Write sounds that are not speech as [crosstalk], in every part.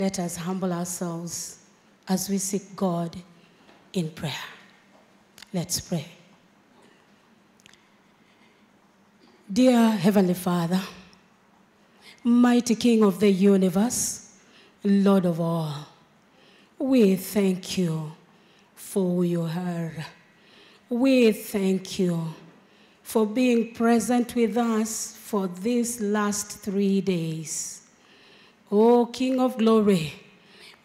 Let us humble ourselves as we seek God in prayer. Let's pray. Dear Heavenly Father, mighty King of the universe, Lord of all, we thank you for who you. We thank you for being present with us for these last three days. O King of glory,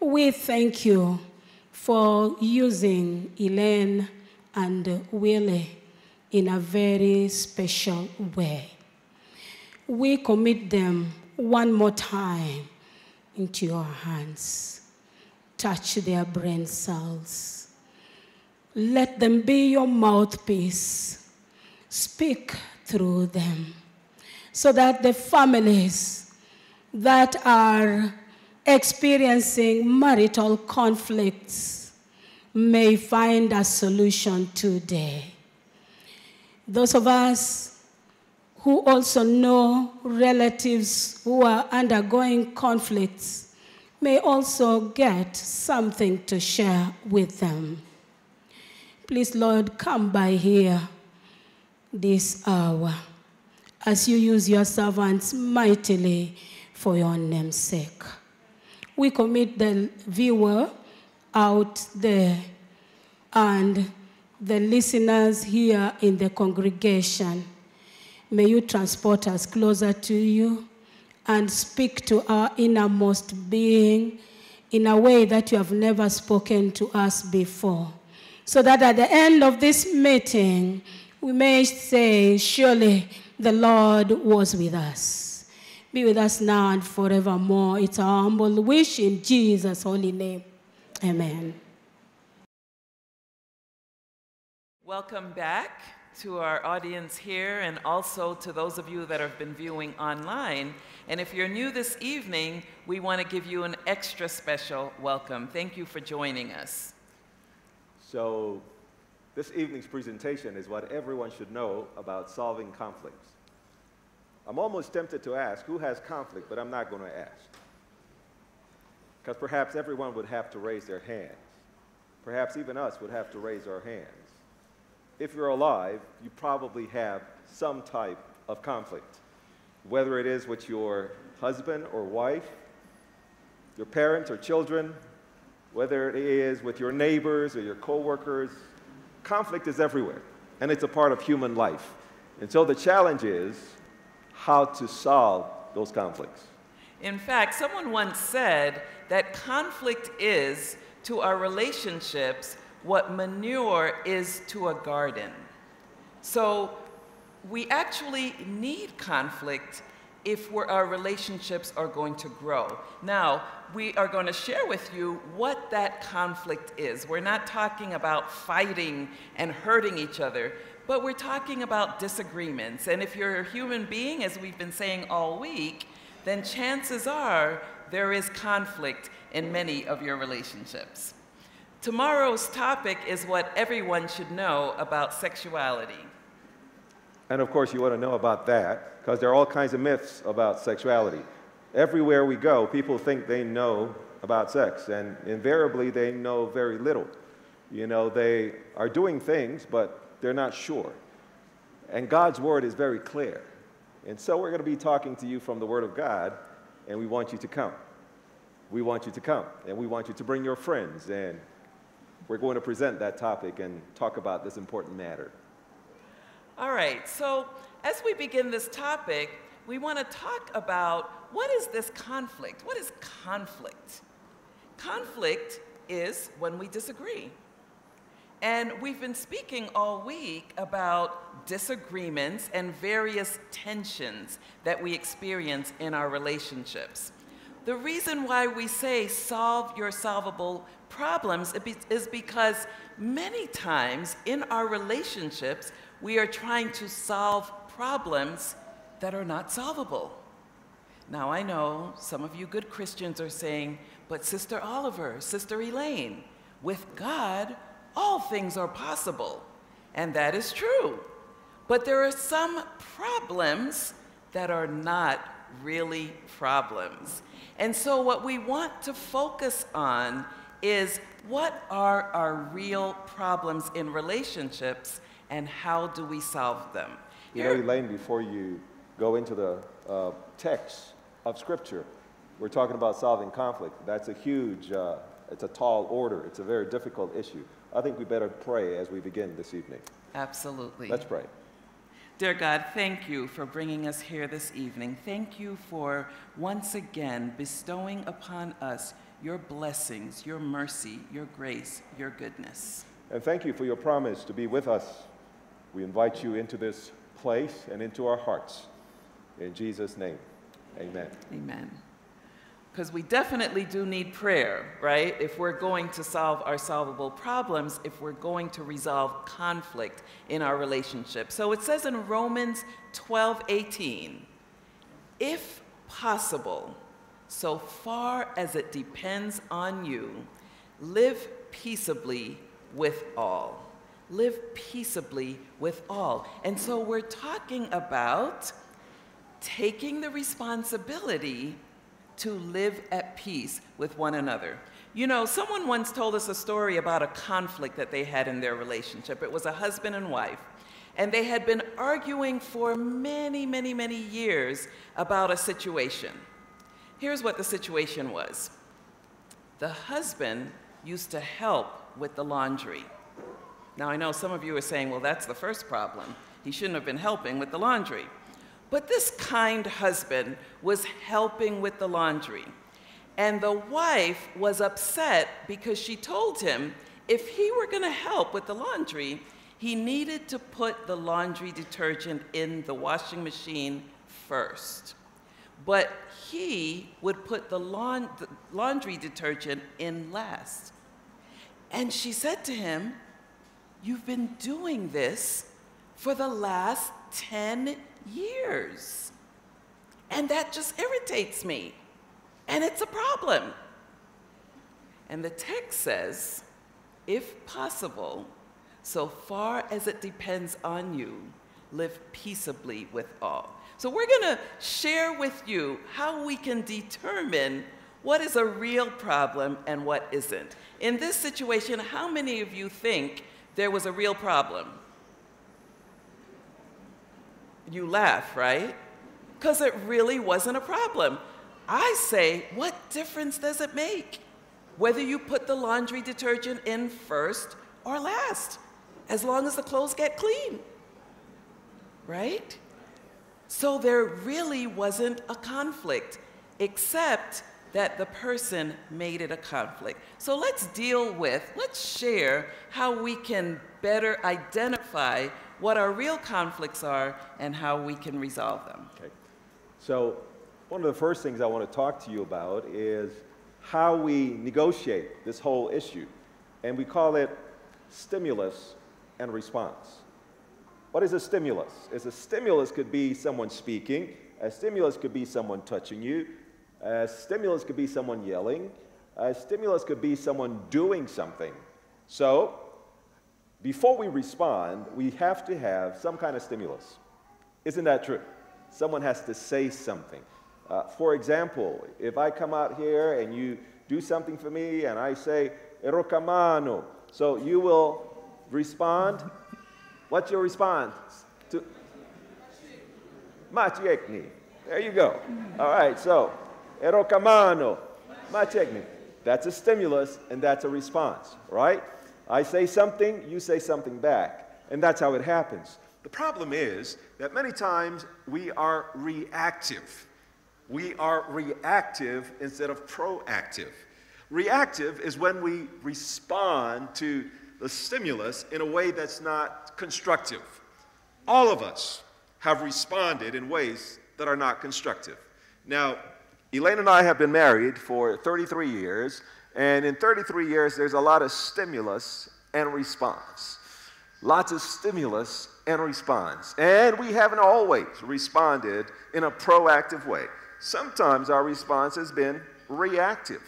we thank you for using Elaine and Willie in a very special way. We commit them one more time into your hands. Touch their brain cells. Let them be your mouthpiece. Speak through them so that the families that are experiencing marital conflicts may find a solution today. Those of us who also know relatives who are undergoing conflicts may also get something to share with them. Please, Lord, come by here this hour as you use your servants mightily for your name's sake. We commit the viewer out there and the listeners here in the congregation. May you transport us closer to you and speak to our innermost being in a way that you have never spoken to us before. So that at the end of this meeting, we may say, Surely the Lord was with us. Be with us now and forevermore. It's our humble wish in Jesus' holy name. Amen. Welcome back to our audience here and also to those of you that have been viewing online. And if you're new this evening, we want to give you an extra special welcome. Thank you for joining us. So, this evening's presentation is what everyone should know about solving conflicts. I'm almost tempted to ask who has conflict, but I'm not going to ask. Because perhaps everyone would have to raise their hands. Perhaps even us would have to raise our hands. If you're alive, you probably have some type of conflict, whether it is with your husband or wife, your parents or children, whether it is with your neighbors or your coworkers. Conflict is everywhere, and it's a part of human life. And so the challenge is how to solve those conflicts. In fact, someone once said that conflict is to our relationships what manure is to a garden. So we actually need conflict if our relationships are going to grow. Now, we are going to share with you what that conflict is. We're not talking about fighting and hurting each other, but we're talking about disagreements. And if you're a human being, as we've been saying all week, then chances are there is conflict in many of your relationships. Tomorrow's topic is what everyone should know about sexuality. And of course, you want to know about that because there are all kinds of myths about sexuality. Everywhere we go, people think they know about sex, and invariably they know very little. You know, they are doing things, but they're not sure. And God's word is very clear. And so we're going to be talking to you from the word of God, and we want you to come. We want you to come, and we want you to bring your friends and we're going to present that topic and talk about this important matter. All right, so as we begin this topic, we want to talk about what is this conflict? What is conflict? Conflict is when we disagree. And we've been speaking all week about disagreements and various tensions that we experience in our relationships. The reason why we say solve your solvable problems is because many times in our relationships, we are trying to solve problems that are not solvable. Now, I know some of you good Christians are saying, but Sister Oliver, Sister Elaine, with God, all things are possible. And that is true. But there are some problems that are not really problems. And so, what we want to focus on is what are our real problems in relationships and how do we solve them? You know, Elaine, before you go into the uh, text of Scripture, we're talking about solving conflict. That's a huge, uh, it's a tall order. It's a very difficult issue. I think we better pray as we begin this evening. Absolutely. Let's pray. Dear God, thank you for bringing us here this evening. Thank you for once again bestowing upon us your blessings, your mercy, your grace, your goodness. And thank you for your promise to be with us. We invite you into this place and into our hearts. In Jesus' name, amen. Amen. Because we definitely do need prayer, right? If we're going to solve our solvable problems, if we're going to resolve conflict in our relationship. So it says in Romans 12 18, if possible, so far as it depends on you, live peaceably with all. Live peaceably with all. And so we're talking about taking the responsibility to live at peace with one another. You know, someone once told us a story about a conflict that they had in their relationship. It was a husband and wife, and they had been arguing for many, many, many years about a situation. Here's what the situation was the husband used to help with the laundry. Now, I know some of you are saying, well, that's the first problem. He shouldn't have been helping with the laundry. But this kind husband was helping with the laundry. And the wife was upset because she told him if he were going to help with the laundry, he needed to put the laundry detergent in the washing machine first. But he would put the, laun- the laundry detergent in last. And she said to him, You've been doing this for the last 10 years. And that just irritates me. And it's a problem. And the text says, if possible, so far as it depends on you, live peaceably with all. So, we're going to share with you how we can determine what is a real problem and what isn't. In this situation, how many of you think there was a real problem? You laugh, right? Because it really wasn't a problem. I say, what difference does it make whether you put the laundry detergent in first or last, as long as the clothes get clean? Right? So there really wasn't a conflict, except that the person made it a conflict. So let's deal with, let's share how we can better identify what our real conflicts are and how we can resolve them. Okay. So, one of the first things I want to talk to you about is how we negotiate this whole issue. And we call it stimulus and response. What is a stimulus? Is a stimulus could be someone speaking, a stimulus could be someone touching you, a stimulus could be someone yelling, a stimulus could be someone doing something. So, before we respond, we have to have some kind of stimulus. Isn't that true? Someone has to say something. Uh, for example, if I come out here and you do something for me and I say, Erokamano, so you will respond. What's your response? To Machiekni. There you go. All right, so Erokamano, Machiekni. That's a stimulus and that's a response, right? I say something, you say something back. And that's how it happens. The problem is that many times we are reactive. We are reactive instead of proactive. Reactive is when we respond to the stimulus in a way that's not constructive. All of us have responded in ways that are not constructive. Now, Elaine and I have been married for 33 years, and in 33 years, there's a lot of stimulus and response. Lots of stimulus and response. And we haven't always responded in a proactive way. Sometimes our response has been reactive.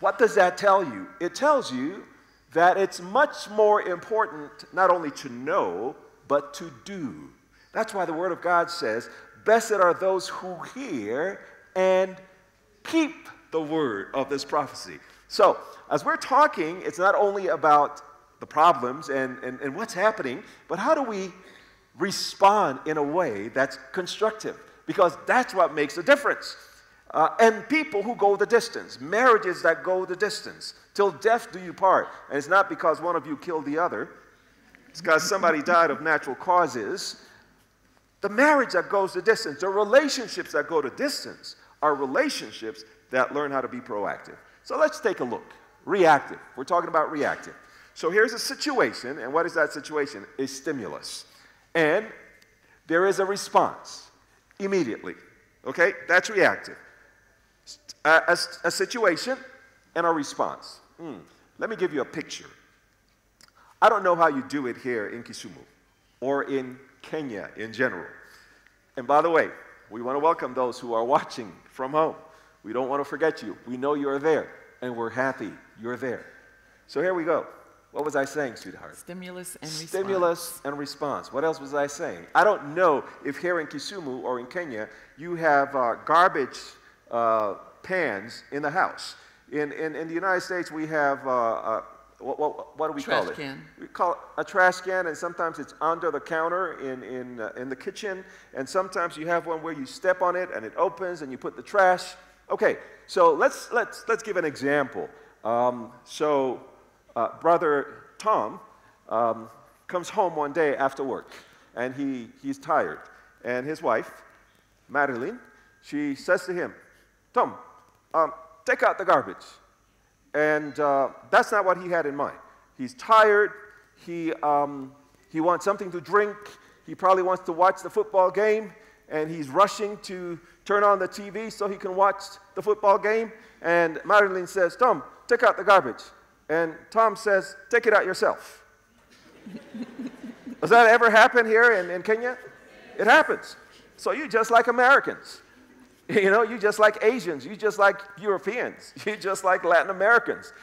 What does that tell you? It tells you that it's much more important not only to know, but to do. That's why the Word of God says, Blessed are those who hear and keep the word of this prophecy. So, as we're talking, it's not only about the problems and, and, and what's happening, but how do we respond in a way that's constructive? Because that's what makes a difference. Uh, and people who go the distance, marriages that go the distance, till death do you part. And it's not because one of you killed the other, it's because somebody died of natural causes. The marriage that goes the distance, the relationships that go the distance, are relationships that learn how to be proactive. So let's take a look. Reactive. We're talking about reactive. So here's a situation, and what is that situation? A stimulus. And there is a response immediately. Okay? That's reactive. A, a, a situation and a response. Mm. Let me give you a picture. I don't know how you do it here in Kisumu or in Kenya in general. And by the way, we want to welcome those who are watching from home. We don't want to forget you. We know you're there, and we're happy you're there. So here we go. What was I saying, sweetheart? Stimulus and response. Stimulus and response. What else was I saying? I don't know if here in Kisumu or in Kenya you have uh, garbage uh, pans in the house. In, in, in the United States, we have, uh, uh what, what, what, do we trash call it? Can. We call it a trash can, and sometimes it's under the counter in, in, uh, in the kitchen, and sometimes you have one where you step on it and it opens and you put the trash. Okay, so let's, let's, let's give an example. Um, so, uh, Brother Tom um, comes home one day after work, and he, he's tired. And his wife, Madeline, she says to him, Tom, um, take out the garbage. And uh, that's not what he had in mind. He's tired. He, um, he wants something to drink. He probably wants to watch the football game. And he's rushing to turn on the TV so he can watch the football game. And Marilyn says, Tom, take out the garbage. And Tom says, take it out yourself. [laughs] Does that ever happen here in, in Kenya? It happens. So you just like Americans. [laughs] You know, you just like Asians, you just like Europeans, [laughs] you just like Latin Americans.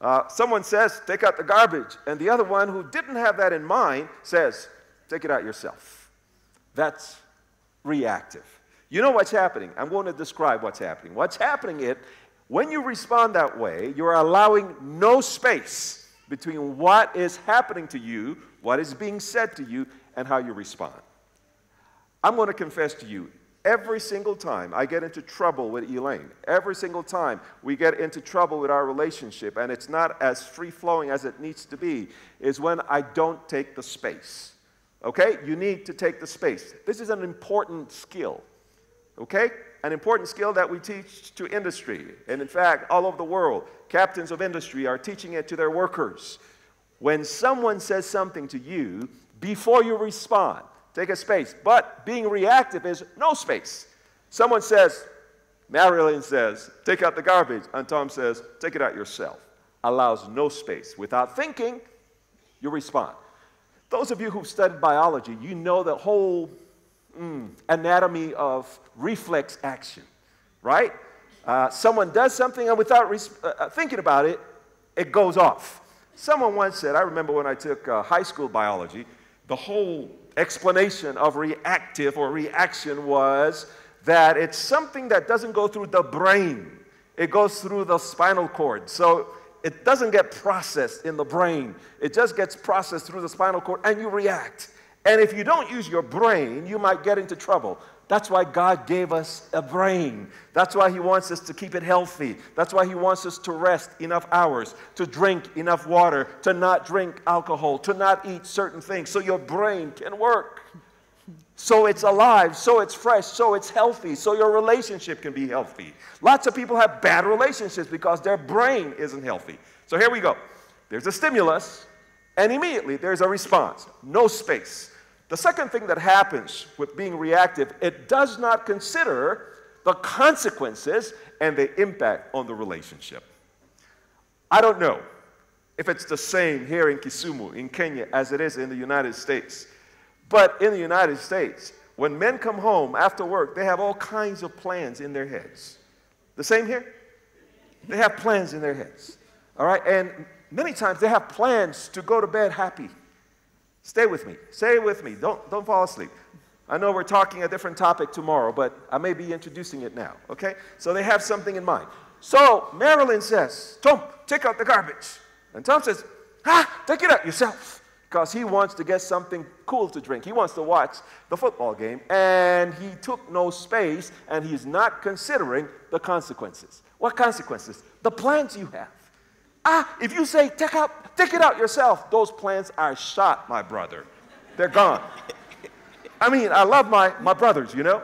Uh, someone says, take out the garbage, and the other one who didn't have that in mind says, take it out yourself. That's reactive. You know what's happening? I'm going to describe what's happening. What's happening is when you respond that way, you're allowing no space between what is happening to you, what is being said to you, and how you respond. I'm going to confess to you, Every single time I get into trouble with Elaine, every single time we get into trouble with our relationship and it's not as free flowing as it needs to be, is when I don't take the space. Okay? You need to take the space. This is an important skill. Okay? An important skill that we teach to industry. And in fact, all over the world, captains of industry are teaching it to their workers. When someone says something to you, before you respond, Take a space. But being reactive is no space. Someone says, Marilyn says, take out the garbage. And Tom says, take it out yourself. Allows no space. Without thinking, you respond. Those of you who've studied biology, you know the whole mm, anatomy of reflex action, right? Uh, someone does something and without uh, uh, thinking about it, it goes off. Someone once said, I remember when I took uh, high school biology, the whole explanation of reactive or reaction was that it's something that doesn't go through the brain, it goes through the spinal cord. So it doesn't get processed in the brain, it just gets processed through the spinal cord, and you react. And if you don't use your brain, you might get into trouble. That's why God gave us a brain. That's why He wants us to keep it healthy. That's why He wants us to rest enough hours, to drink enough water, to not drink alcohol, to not eat certain things so your brain can work. So it's alive, so it's fresh, so it's healthy, so your relationship can be healthy. Lots of people have bad relationships because their brain isn't healthy. So here we go. There's a stimulus, and immediately there's a response. No space. The second thing that happens with being reactive, it does not consider the consequences and the impact on the relationship. I don't know if it's the same here in Kisumu, in Kenya, as it is in the United States. But in the United States, when men come home after work, they have all kinds of plans in their heads. The same here? They have plans in their heads. All right? And many times they have plans to go to bed happy. Stay with me. Stay with me. Don't, don't fall asleep. I know we're talking a different topic tomorrow, but I may be introducing it now, okay? So they have something in mind. So Marilyn says, Tom, take out the garbage. And Tom says, ah, take it out yourself. Because he wants to get something cool to drink. He wants to watch the football game. And he took no space and he's not considering the consequences. What consequences? The plans you have. Ah, if you say, take, out, take it out yourself, those plans are shot, my brother. They're gone. I mean, I love my, my brothers, you know?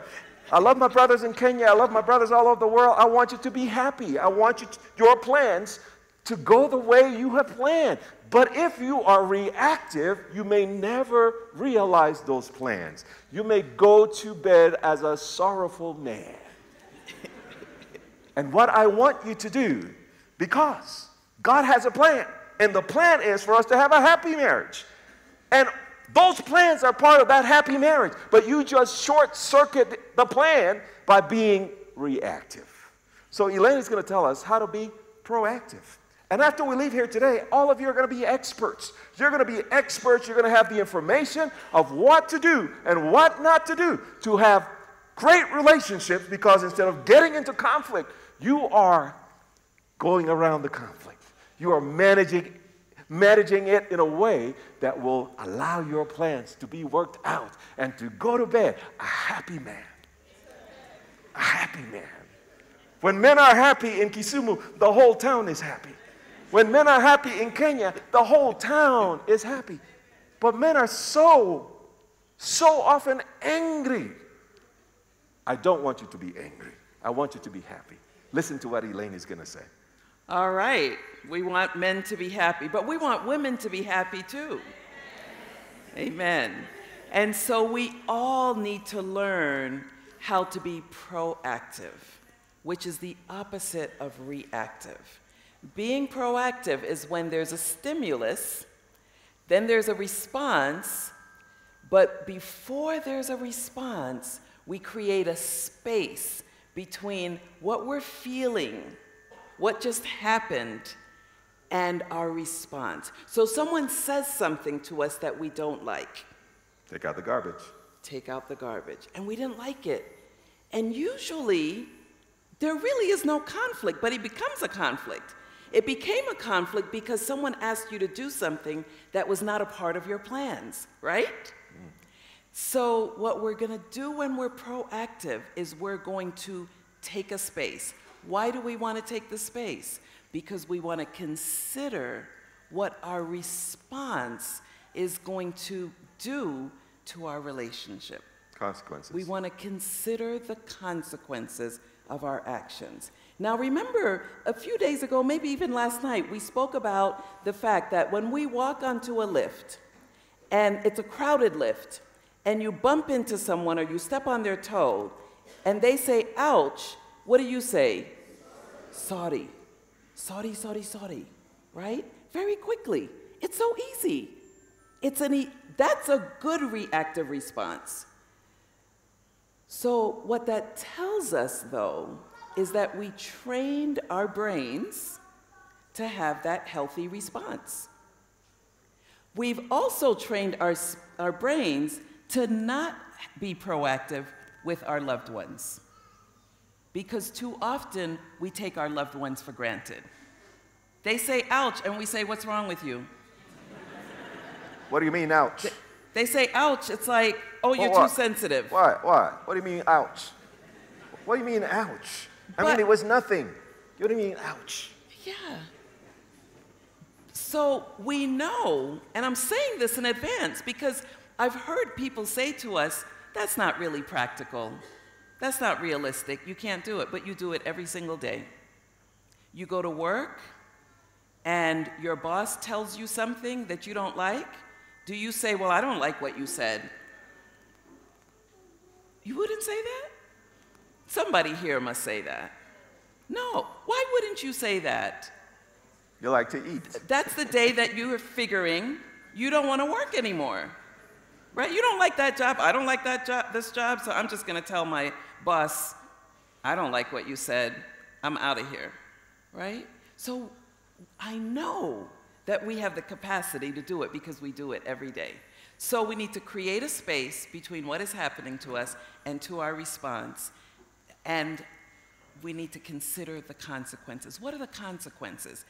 I love my brothers in Kenya. I love my brothers all over the world. I want you to be happy. I want you to, your plans to go the way you have planned. But if you are reactive, you may never realize those plans. You may go to bed as a sorrowful man. and what I want you to do, because God has a plan, and the plan is for us to have a happy marriage. And those plans are part of that happy marriage, but you just short circuit the plan by being reactive. So, Elaine is going to tell us how to be proactive. And after we leave here today, all of you are going to be experts. You're going to be experts. You're going to have the information of what to do and what not to do to have great relationships because instead of getting into conflict, you are going around the conflict. You are managing managing it in a way that will allow your plans to be worked out and to go to bed a happy man. A happy man. When men are happy in Kisumu, the whole town is happy. When men are happy in Kenya, the whole town is happy. But men are so, so often angry. I don't want you to be angry. I want you to be happy. Listen to what Elaine is going to say. All right. We want men to be happy, but we want women to be happy too. Amen. And so we all need to learn how to be proactive, which is the opposite of reactive. Being proactive is when there's a stimulus, then there's a response, but before there's a response, we create a space between what we're feeling what just happened and our response. So someone says something to us that we don't like. Take out the garbage. Take out the garbage. And we didn't like it. And usually, there really is no conflict, but it becomes a conflict. It became a conflict because someone asked you to do something that was not a part of your plans, right? Mm. So, what we're going to do when we're proactive is we're going to take a space. Why do we want to take the space? Because we want to consider what our response is going to do to our relationship. Consequences. We want to consider the consequences of our actions. Now, remember, a few days ago, maybe even last night, we spoke about the fact that when we walk onto a lift, and it's a crowded lift, and you bump into someone or you step on their toe, and they say, ouch, what do you say? sorry, sorry, sorry, sorry, right? Very quickly. It's so easy. It's an e- that's a good reactive response. So, what that tells us, though, is that we trained our brains to have that healthy response. We've also trained our, our brains to not be proactive with our loved ones because too often we take our loved ones for granted. They say, ouch, and we say, what's wrong with you? What do you mean, ouch? They, they say, ouch, it's like, oh, you're too sensitive. Why? Why? What do you mean, ouch? What do you mean, ouch? I but, mean, it was nothing. What do you mean, ouch? Yeah. So we know, and I'm saying this in advance because I've heard people say to us, that's not really practical. That's not realistic. You can't do it, but you do it every single day. You go to work and your boss tells you something that you don't like. Do you say, Well, I don't like what you said? You wouldn't say that? Somebody here must say that. No. Why wouldn't you say that? You like to eat. That's the day that you are figuring you don't want to work anymore. Right? You don't like that job. I don't like that job, this job, so I'm just going to tell my boss, I don't like what you said. I'm out of here. Right? So I know that we have the capacity to do it because we do it every day. So we need to create a space between what is happening to us and to our response. And we need to consider the consequences. What are the consequences?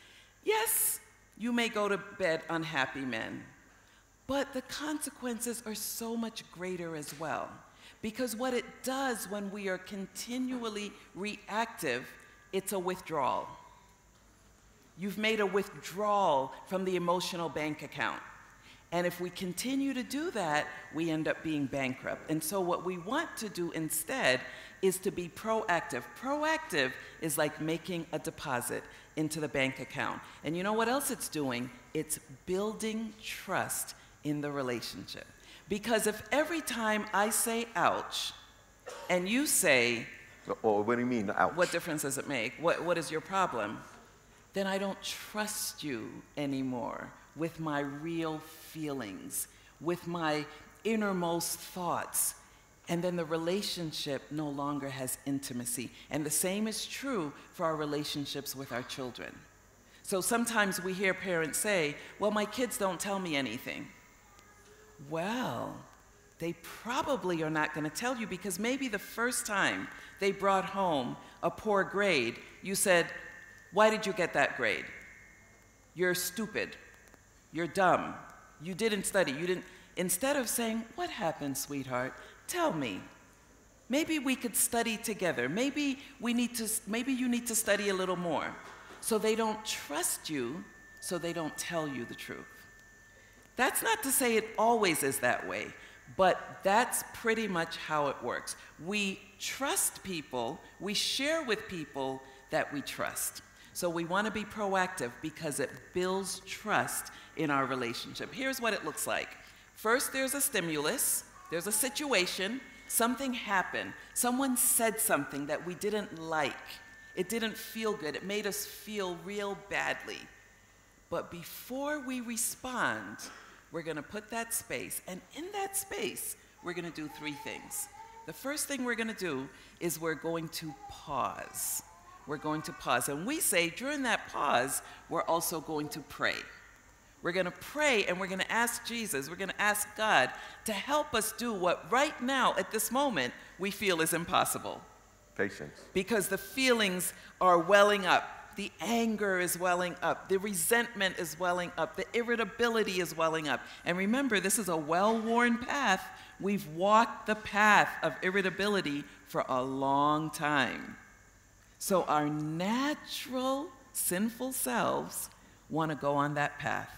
Yes, you may go to bed unhappy men, but the consequences are so much greater as well. Because what it does when we are continually reactive, it's a withdrawal. You've made a withdrawal from the emotional bank account. And if we continue to do that, we end up being bankrupt. And so, what we want to do instead is to be proactive. Proactive is like making a deposit into the bank account. And you know what else it's doing? It's building trust in the relationship. Because if every time I say ouch, and you say, Or what do you mean, ouch? What difference does it make? What, what is your problem? Then I don't trust you anymore with my real feelings, with my innermost thoughts. And then the relationship no longer has intimacy. And the same is true for our relationships with our children. So sometimes we hear parents say, Well, my kids don't tell me anything. Well, they probably are not going to tell you because maybe the first time they brought home a poor grade, you said, Why did you get that grade? You're stupid. You're dumb. You didn't study. You didn't. Instead of saying, What happened, sweetheart? Tell me. Maybe we could study together. Maybe we need to maybe you need to study a little more. So they don't trust you, so they don't tell you the truth. That's not to say it always is that way, but that's pretty much how it works. We trust people, we share with people that we trust. So we want to be proactive because it builds trust in our relationship. Here's what it looks like first, there's a stimulus, there's a situation, something happened, someone said something that we didn't like. It didn't feel good, it made us feel real badly. But before we respond, we're going to put that space, and in that space, we're going to do three things. The first thing we're going to do is we're going to pause. We're going to pause. And we say during that pause, we're also going to pray. We're going to pray and we're going to ask Jesus, we're going to ask God to help us do what right now, at this moment, we feel is impossible. Patience. Because the feelings are welling up the anger is welling up, the resentment is welling up, the irritability is welling up. And remember, this is a well worn path. We've walked the path of irritability for a long time. So our natural sinful selves want to go on that path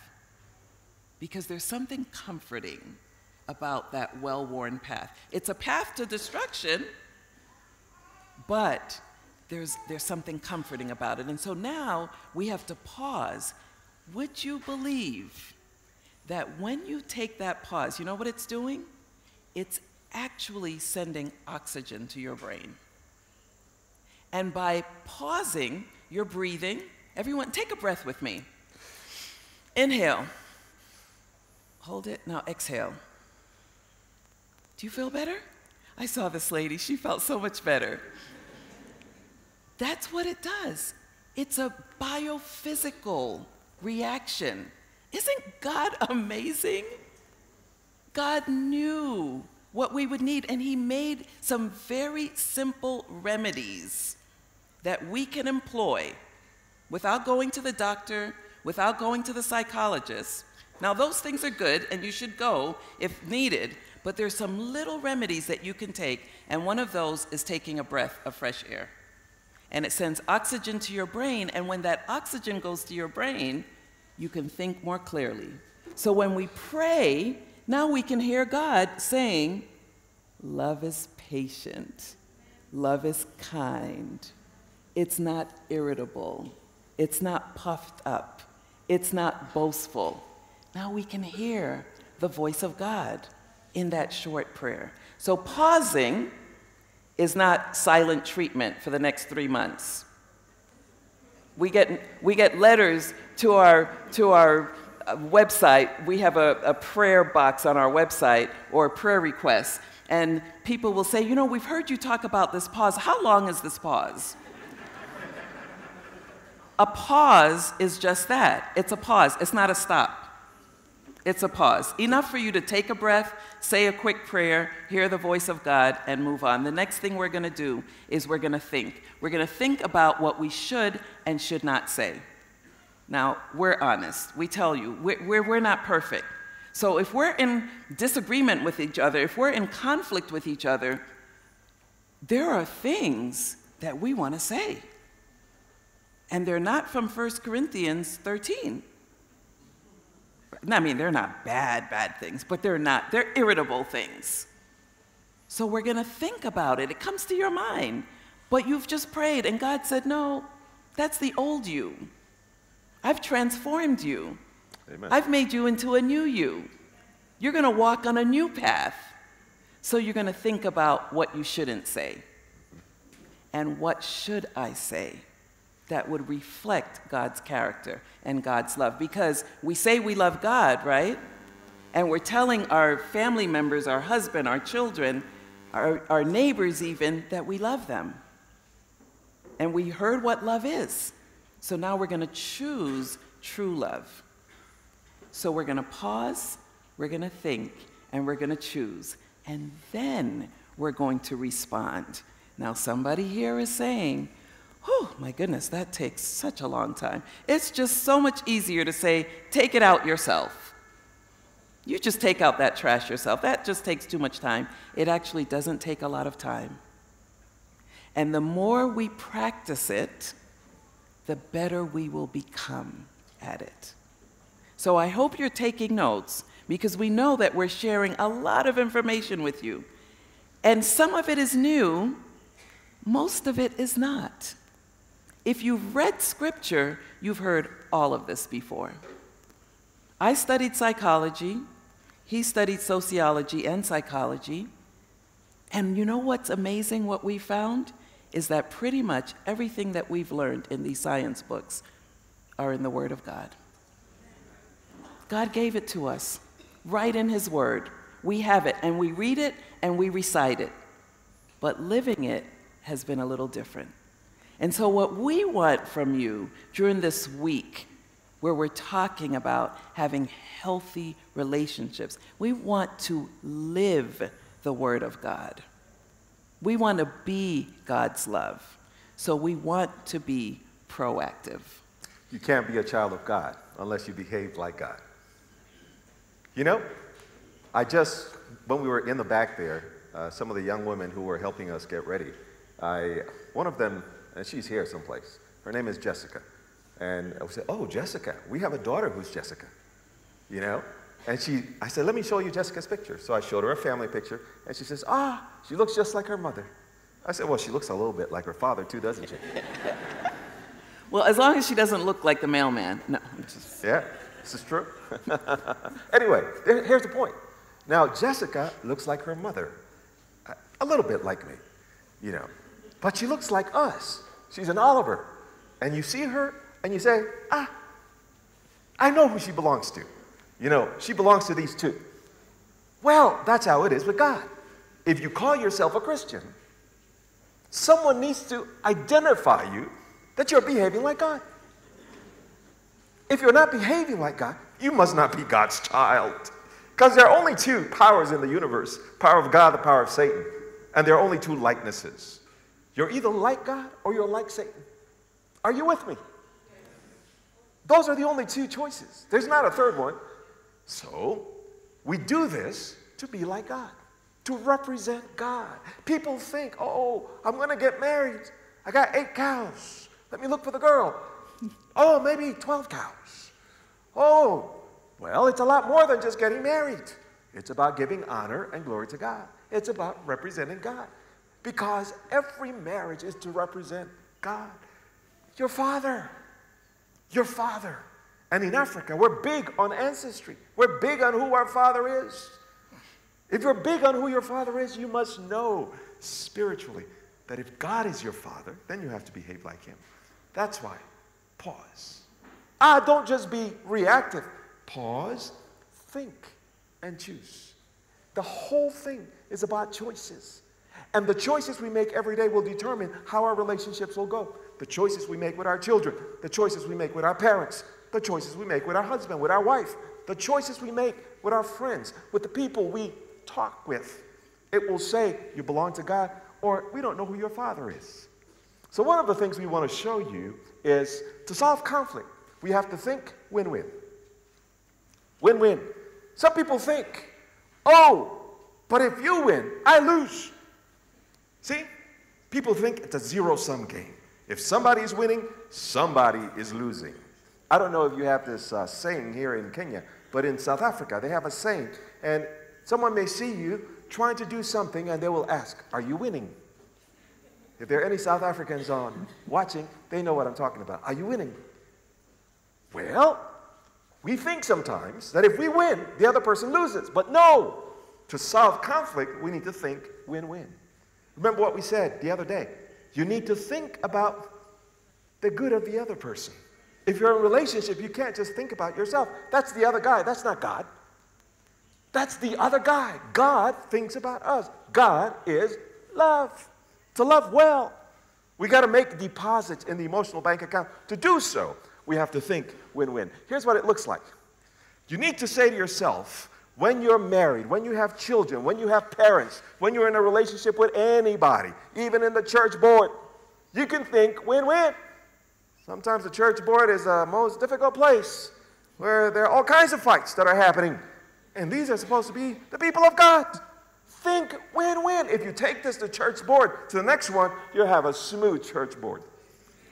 because there's something comforting about that well worn path. It's a path to destruction, but there's, there's something comforting about it. And so now we have to pause. Would you believe that when you take that pause, you know what it's doing? It's actually sending oxygen to your brain. And by pausing, you're breathing. Everyone, take a breath with me. Inhale. Hold it. Now exhale. Do you feel better? I saw this lady. She felt so much better. That's what it does. It's a biophysical reaction. Isn't God amazing? God knew what we would need, and He made some very simple remedies that we can employ without going to the doctor, without going to the psychologist. Now, those things are good, and you should go if needed, but there's some little remedies that you can take, and one of those is taking a breath of fresh air and it sends oxygen to your brain. And when that oxygen goes to your brain, you can think more clearly. So when we pray, now we can hear God saying, Love is patient, love is kind, it's not irritable, it's not puffed up, it's not boastful. Now we can hear the voice of God in that short prayer. So pausing is not silent treatment for the next three months. We get, we get letters to our, to our uh, website. We have a, a prayer box on our website or prayer requests. And people will say, You know, we've heard you talk about this pause. How long is this pause? a pause is just that it's a pause, it's not a stop. It's a pause. Enough for you to take a breath, say a quick prayer, hear the voice of God, and move on. The next thing we're going to do is we're going to think. We're going to think about what we should and should not say. Now, we're honest. We tell you, we're, we're, we're not perfect. So if we're in disagreement with each other, if we're in conflict with each other, there are things that we want to say. And they're not from 1 Corinthians 13. I mean, they're not bad, bad things, but they're not, they're irritable things. So we're going to think about it. It comes to your mind. But you've just prayed, and God said, No, that's the old you. I've transformed you. Amen. I've made you into a new you. You're going to walk on a new path. So you're going to think about what you shouldn't say. And what should I say that would reflect God's character and God's love? Because we say we love God, right? And we're telling our family members, our husband, our children, our, our neighbors even, that we love them. And we heard what love is. So now we're going to choose true love. So we're going to pause, we're going to think, and we're going to choose. And then we're going to respond. Now, somebody here is saying, Oh, my goodness, that takes such a long time. It's just so much easier to say, take it out yourself. You just take out that trash yourself. That just takes too much time. It actually doesn't take a lot of time. And the more we practice it, the better we will become at it. So I hope you're taking notes because we know that we're sharing a lot of information with you. And some of it is new, most of it is not. If you've read scripture, you've heard all of this before. I studied psychology, he studied sociology and psychology. And you know what's amazing, what we found? is that pretty much everything that we've learned in these science books are in the Word of God. God gave it to us right in His Word. We have it, and we read it and we recite it. But living it has been a little different. And so, what we want from you during this week, where we're talking about having healthy relationships, we want to live the Word of God. We want to be God's love. So we want to be proactive. You can't be a child of God unless you behave like God. You know, I just, when we were in the back there, uh, some of the young women who were helping us get ready, I, one of them, and she's here someplace, her name is Jessica. And I said, Oh, Jessica, we have a daughter who's Jessica. You know? And she, I said, let me show you Jessica's picture. So I showed her a family picture, and she says, ah, she looks just like her mother. I said, well, she looks a little bit like her father too, doesn't she? [laughs] well, as long as she doesn't look like the mailman. No. Just... [laughs] Yeah, this is true. [laughs] anyway, here's the point. Now, Jessica looks like her mother, a little bit like me, you know, but she looks like us. She's an Oliver. And you see her, and you say, ah, I know who she belongs to. You know, she belongs to these two. Well, that's how it is with God. If you call yourself a Christian, someone needs to identify you that you're behaving like God. If you're not behaving like God, you must not be God's child. Because there are only two powers in the universe power of God, the power of Satan. And there are only two likenesses. You're either like God or you're like Satan. Are you with me? Those are the only two choices. There's not a third one. So, we do this to be like God, to represent God. People think, oh, I'm going to get married. I got eight cows. Let me look for the girl. [laughs] Oh, maybe 12 cows. Oh, well, it's a lot more than just getting married. It's about giving honor and glory to God. It's about representing God. Because every marriage is to represent God. Your father. Your father. And in Africa, we're big on ancestry. We're big on who our father is. If you're big on who your father is, you must know spiritually that if God is your father, then you have to behave like him. That's why. Pause. Ah, don't just be reactive. Pause, think, and choose. The whole thing is about choices. And the choices we make every day will determine how our relationships will go. the choices we make with our children, the choices we make with our parents, the choices we make with our husband, with our wife, the choices we make with our friends, with the people we talk with. It will say, You belong to God, or we don't know who your father is. So, one of the things we want to show you is to solve conflict, we have to think win win. Win win. Some people think, Oh, but if you win, I lose. See? People think it's a zero sum game. If somebody is winning, somebody is losing. I don't know if you have this uh, saying here in Kenya, but in South Africa, they have a saying. And someone may see you trying to do something and they will ask, Are you winning? If there are any South Africans on watching, they know what I'm talking about. Are you winning? Well, we think sometimes that if we win, the other person loses. But no, to solve conflict, we need to think win win. Remember what we said the other day. You need to think about the good of the other person. If you're in a relationship, you can't just think about yourself. That's the other guy. That's not God. That's the other guy. God thinks about us. God is love. To love well. We got to make deposits in the emotional bank account. To do so, we have to think win win. Here's what it looks like you need to say to yourself, when you're married, when you have children, when you have parents, when you're in a relationship with anybody, even in the church board, you can think win win. Sometimes the church board is the most difficult place where there are all kinds of fights that are happening. And these are supposed to be the people of God. Think win win. If you take this to church board to the next one, you'll have a smooth church board.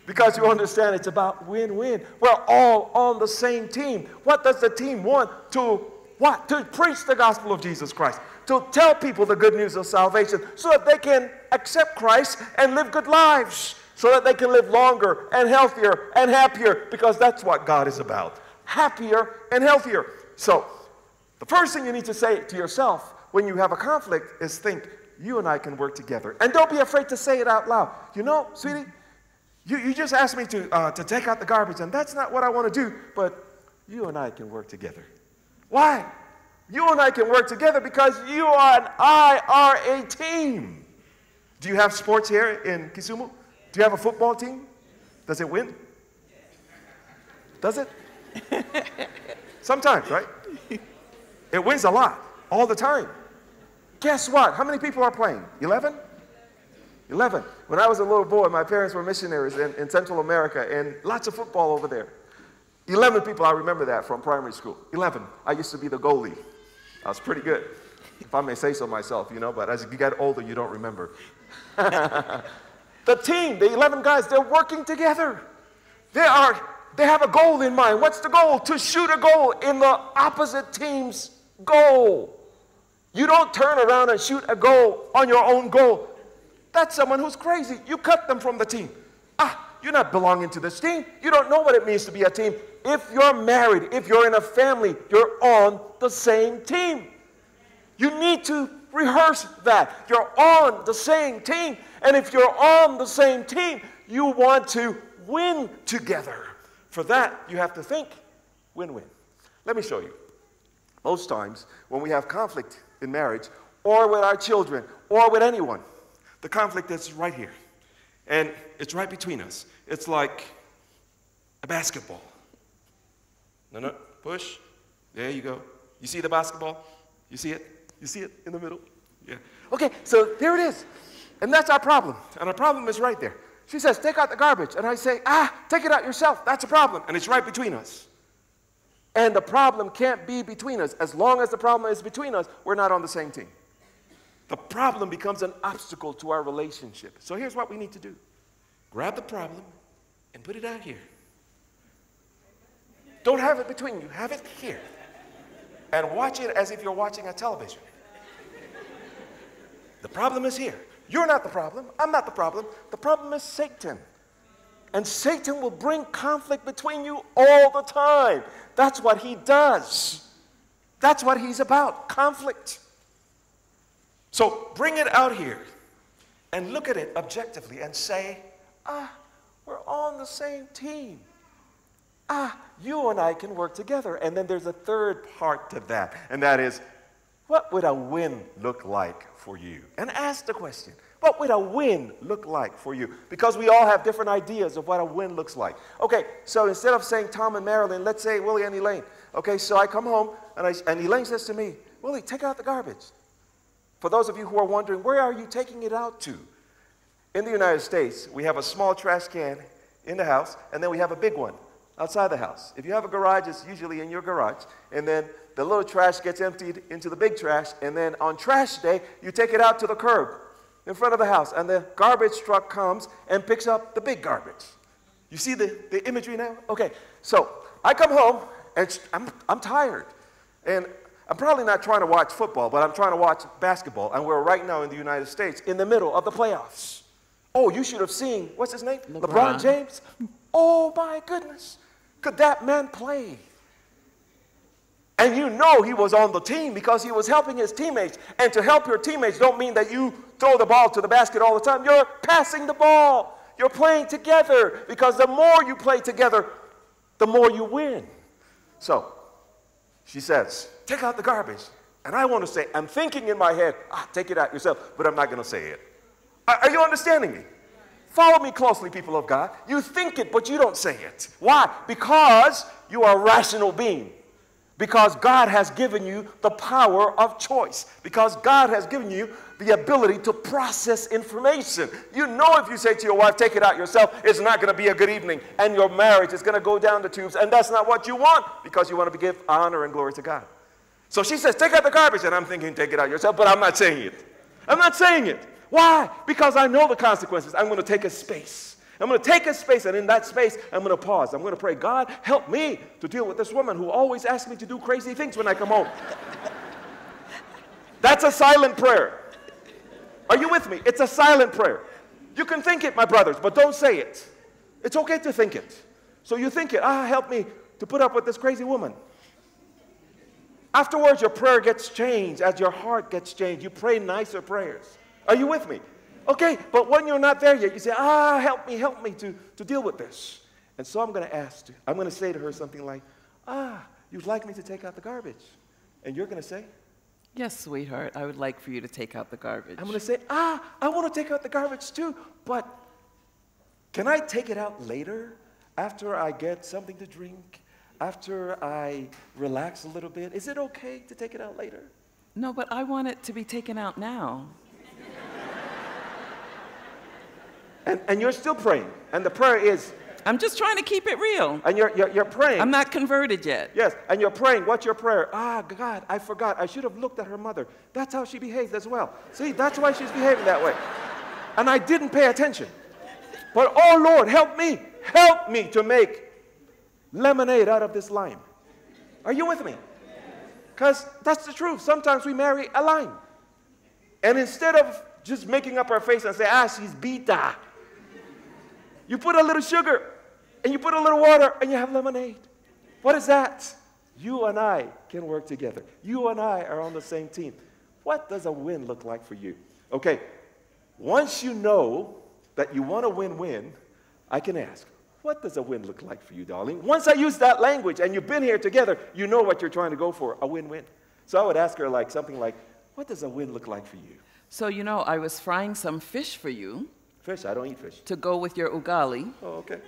Because you understand it's about win win. We're all on the same team. What does the team want to what? To preach the gospel of Jesus Christ. To tell people the good news of salvation so that they can accept Christ and live good lives. So that they can live longer and healthier and happier because that's what God is about. Happier and healthier. So, the first thing you need to say to yourself when you have a conflict is think, you and I can work together. And don't be afraid to say it out loud. You know, sweetie, you, you just asked me to, uh, to take out the garbage, and that's not what I want to do, but you and I can work together. Why? You and I can work together because you and I are a team. Do you have sports here in Kisumu? Do you have a football team? Does it win? Does it? [laughs] Sometimes, right? It wins a lot, all the time. Guess what? How many people are playing? 11? 11. When I was a little boy, my parents were missionaries in, in Central America and lots of football over there. 11 people, I remember that from primary school. 11. I used to be the goalie. I was pretty good, if I may say so myself, you know, but as you get older, you don't remember. [laughs] the team, the 11 guys, they're working together. They are, they have a goal in mind. What's the goal? To shoot a goal in the opposite team's goal. You don't turn around and shoot a goal on your own goal. That's someone who's crazy. You cut them from the team. Ah, you're not belonging to this team. You don't know what it means to be a team. If you're married, if you're in a family, you're on the same team. You need to rehearse that. You're on the same team. And if you're on the same team, you want to win together. For that, you have to think win win. Let me show you. Most times, when we have conflict in marriage, or with our children, or with anyone, the conflict is right here. And it's right between us. It's like a basketball. No, no, push. There you go. You see the basketball? You see it? You see it in the middle? Yeah. Okay, so there it is. And that's our problem. And our problem is right there. She says, Take out the garbage. And I say, Ah, take it out yourself. That's a problem. And it's right between us. And the problem can't be between us. As long as the problem is between us, we're not on the same team the problem becomes an obstacle to our relationship. So here's what we need to do grab the problem and put it out here. Don't have it between you, have it here. And watch it as if you're watching a television. The problem is here. You're not the problem. I'm not the problem. The problem is Satan. And Satan will bring conflict between you all the time. That's what he does. That's what he's about conflict. So bring it out here and look at it objectively and say, ah, we're on the same team. Ah, you and I can work together. And then there's a third part to that, and that is, what would a win look like for you? And ask the question, What would a win look like for you? Because we all have different ideas of what a win looks like. Okay, so instead of saying Tom and Marilyn, let's say Willie and Elaine. Okay, so I come home and, I, and Elaine says to me, Willie, take out the garbage. For those of you who are wondering, where are you taking it out to? In the United States, we have a small trash can in the house, and then we have a big one outside the house. If you have a garage, it's usually in your garage, and then the little trash gets emptied into the big trash, and then on trash day, you take it out to the curb in front of the house, and the garbage truck comes and picks up the big garbage. You see the, the imagery now? Okay, so I come home, and I'm, I'm tired, and I'm probably not trying to watch football, but I'm trying to watch basketball, and we're right now in the United States in the middle of the playoffs. Oh, you should have seen, what's his name? LeBron. LeBron James? Oh my goodness. Could that man play? And you know he was on the team because he was helping his teammates. And to help your teammates don't mean that you throw the ball to the basket all the time. You're passing the ball. You're playing together because the more you play together, the more you win. So she says, Take out the garbage. And I want to say, I'm thinking in my head, ah, take it out yourself, but I'm not going to say it. Are, are you understanding me? Follow me closely, people of God. You think it, but you don't say it. Why? Because you are a rational being. Because God has given you the power of choice. Because God has given you the ability to process information. You know, if you say to your wife, take it out yourself, it's not going to be a good evening. And your marriage is going to go down the tubes. And that's not what you want because you want to give honor and glory to God. So she says, take out the garbage. And I'm thinking, take it out yourself, but I'm not saying it. I'm not saying it. Why? Because I know the consequences. I'm going to take a space. I'm going to take a space, and in that space, I'm going to pause. I'm going to pray, God, help me to deal with this woman who always asks me to do crazy things when I come home. [laughs] That's a silent prayer. Are you with me? It's a silent prayer. You can think it, my brothers, but don't say it. It's okay to think it. So you think it, ah, help me to put up with this crazy woman. Afterwards, your prayer gets changed as your heart gets changed. You pray nicer prayers. Are you with me? Okay, but when you're not there yet, you say, ah, help me, help me to, to deal with this. And so I'm going to ask, I'm going to say to her something like, ah, you'd like me to take out the garbage. And you're going to say, Yes, sweetheart, I would like for you to take out the garbage. I'm going to say, ah, I want to take out the garbage too, but can I take it out later after I get something to drink, after I relax a little bit? Is it okay to take it out later? No, but I want it to be taken out now. And, and you're still praying. And the prayer is, I'm just trying to keep it real. and you're, you're, you're praying. I'm not converted yet. Yes, and you're praying. What's your prayer? Ah, God, I forgot. I should have looked at her mother. That's how she behaved as well. See, that's why she's behaving that way. And I didn't pay attention. But oh Lord, help me. Help me to make lemonade out of this lime. Are you with me? Because that's the truth. Sometimes we marry a lime. And instead of just making up our face and say, ah, she's beta, you put a little sugar and you put a little water and you have lemonade. What is that? You and I can work together. You and I are on the same team. What does a win look like for you? Okay, once you know that you want a win win, I can ask, what does a win look like for you, darling? Once I use that language and you've been here together, you know what you're trying to go for a win win. So I would ask her like something like, what does a win look like for you? So, you know, I was frying some fish for you Fish, I don't eat fish. to go with your ugali, Oh, okay.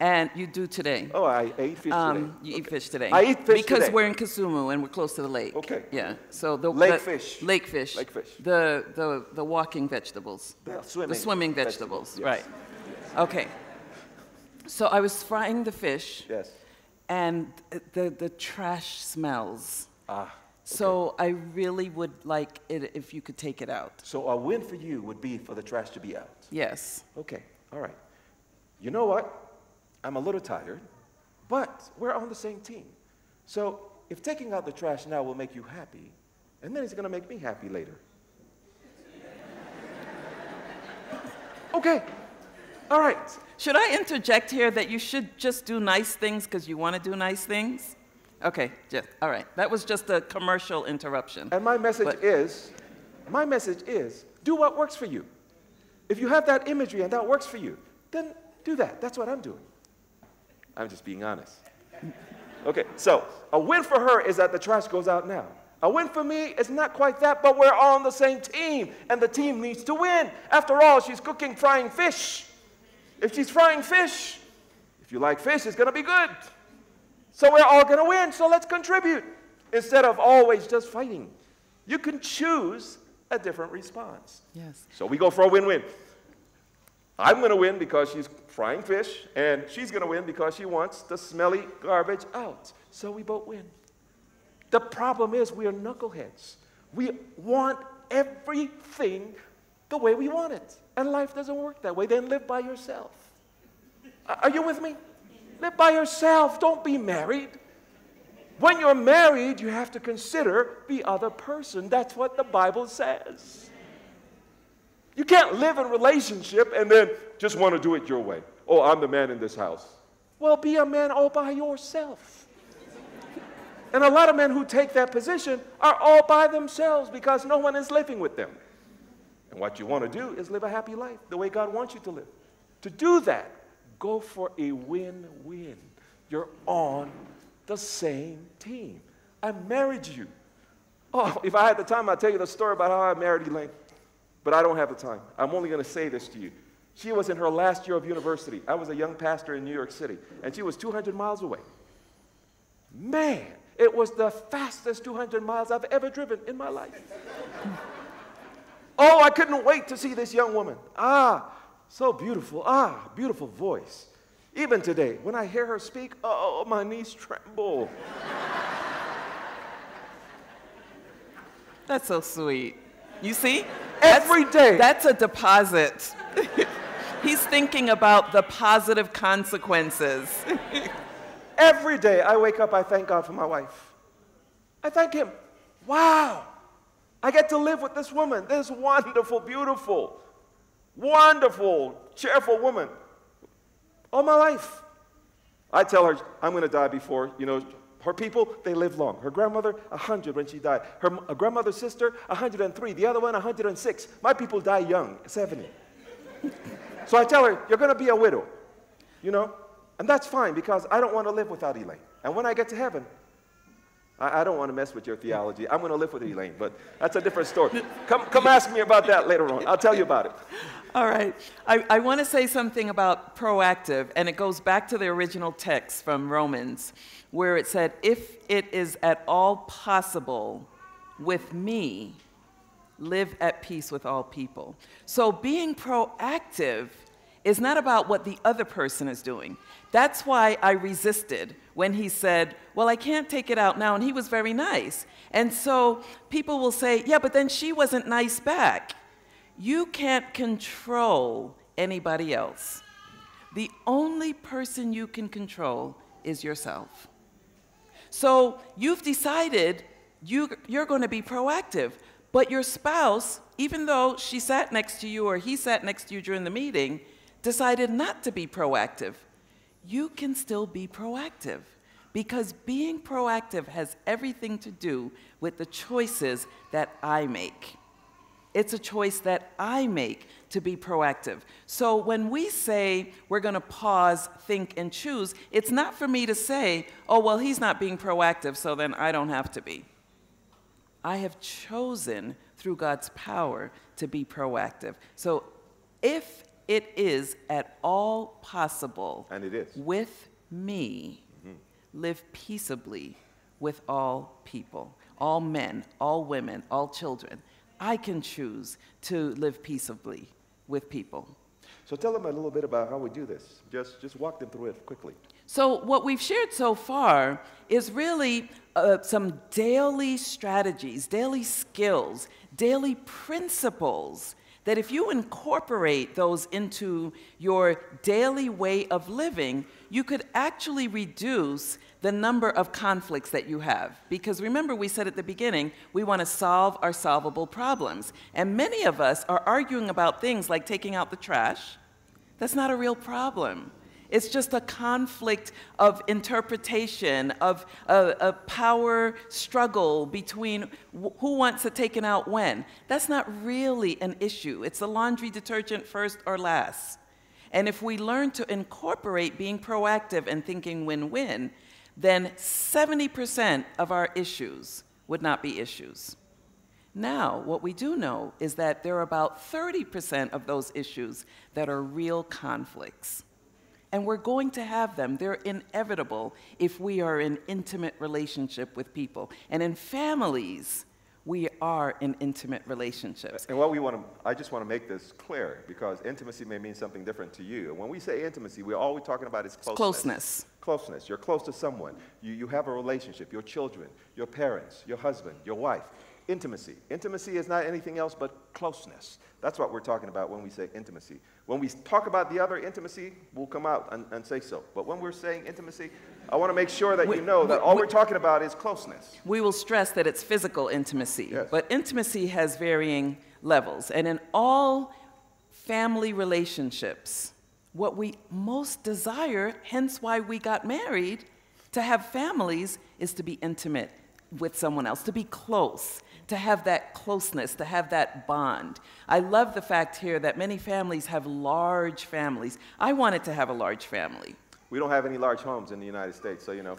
and you do today. Oh, I, eat fish Um, today. you eat fish today. I eat fish because today. we're in Kisumu and we're close to the lake. Okay. Yeah. So the Lake the- fish. Lake fish. Lake fish. The the the walking vegetables. The swimming The swimming vegetables, vegetables. yes. Right. Okay. So I was frying the fish, Yes. and the the trash smells. Ah. So I really would like it if you could take it out. So a win for you would be for the trash to be out. Yes. Okay, all right. You know what? I'm a little tired, but we're on the same team. So if taking out the trash now will make you happy, and then it's going to make me happy later. [laughs] okay, all right. Should I interject here that you should just do nice things because you want to do nice things? Okay, just, all right. That was just a commercial interruption. And my message But- is, my message is, do what works for you. If you have that imagery and that works for you, then do that. That's what I'm doing. I'm just being honest. [laughs] Okay, so a win for her is that the trash goes out now. A win for me is not quite that, but we're all on the same team, and the team needs to win. After all, she's cooking frying fish. If she's frying fish, if you like fish, it's going to be good. So we're all going to win, so let's contribute instead of always just fighting. You can choose a different response. Yes. So we go for a win win. I'm going to win because she's frying fish, and she's going to win because she wants the smelly garbage out. So we both win. The problem is we are knuckleheads. We want everything the way we want it. And life doesn't work that way. Then live by yourself. Are you with me? Live by yourself. Don't be married. When you're married, you have to consider the other person. That's what the Bible says. You can't live in relationship and then just want to do it your way. Oh, I'm the man in this house. Well, be a man all by yourself. and a lot of men who take that position are all by themselves because no one is living with them. And what you want to do is live a happy life the way God wants you to live. To do that, go for a win win. You're on the same team. I married you. Oh, if I had the time, I'd tell you the story about how I married Elaine. But I don't have the time. I'm only going to say this to you. She was in her last year of university. I was a young pastor in New York City, and she was 200 miles away. Man, it was the fastest 200 miles I've ever driven in my life. [laughs] oh, I couldn't wait to see this young woman. Ah, so beautiful. Ah, beautiful voice. Even today, when I hear her speak, oh, my knees tremble. That's so sweet. You see? Every that's, day. That's a deposit. [laughs] He's thinking about the positive consequences. [laughs] Every day I wake up, I thank God for my wife. I thank Him. Wow. I get to live with this woman, this wonderful, beautiful, wonderful, cheerful woman all my life. I tell her I'm going to die before, you know, her people, they live long. Her grandmother, 100 when she died. Her grandmother's sister, 103. The other one, 106. My people die young, 70. [laughs] so I tell her, you're going to be a widow, you know? And that's fine because I don't want to live without Elaine. And when I get to heaven, I, I don't want to mess with your theology. I'm going to live with Elaine, but that's a different story. Come, come ask me about that later on. I'll tell you about it. All right. I, I want to say something about proactive, and it goes back to the original text from Romans where it said, If it is at all possible with me, live at peace with all people. So being proactive is not about what the other person is doing. That's why I resisted when he said, Well, I can't take it out now. And he was very nice. And so people will say, Yeah, but then she wasn't nice back. You can't control anybody else. The only person you can control is yourself. So you've decided you, you're going to be proactive, but your spouse, even though she sat next to you or he sat next to you during the meeting, decided not to be proactive. You can still be proactive because being proactive has everything to do with the choices that I make. It's a choice that I make to be proactive. So when we say we're going to pause, think, and choose, it's not for me to say, oh, well, he's not being proactive, so then I don't have to be. I have chosen through God's power to be proactive. So if it is at all possible, and it is, with me, mm-hmm. live peaceably with all people, all men, all women, all children. I can choose to live peaceably with people. So tell them a little bit about how we do this. Just, just walk them through it quickly. So what we've shared so far is really uh, some daily strategies, daily skills, daily principles that if you incorporate those into your daily way of living, you could actually reduce the number of conflicts that you have. Because remember, we said at the beginning, we want to solve our solvable problems. And many of us are arguing about things like taking out the trash. That's not a real problem. It's just a conflict of interpretation, of a, a, power struggle between who wants it taken out when. That's not really an issue. It's the laundry detergent first or last. And if we learn to incorporate being proactive and thinking win win, then 70% of our issues would not be issues. Now, what we do know is that there are about 30% of those issues that are real conflicts. And we're going to have them. They're inevitable if we are in intimate relationship with people. And in families, we are in intimate relationships. And what we want to, I just want to make this clear because intimacy may mean something different to you. And when we say intimacy, we're all we're talking about is closeness. Closeness. Closeness. You're close to someone. You, you have a relationship, your children, your parents, your husband, your wife. Intimacy. Intimacy is not anything else but closeness. That's what we're talking about when we say intimacy. When we talk about the other intimacy, we'll come out and, and say so. But when we're saying intimacy, I want to make sure that We- you know that all we- we're talking about is closeness. We will stress that it's physical intimacy, Yes. but intimacy has varying levels. And in all family relationships, what we most desire, hence why we got married, to have families, is to be intimate with someone else, to be close, to have that closeness, to have that bond. I love the fact here that many families have large families. I wanted to have a large family. We don't have any large homes in the United States, so you know,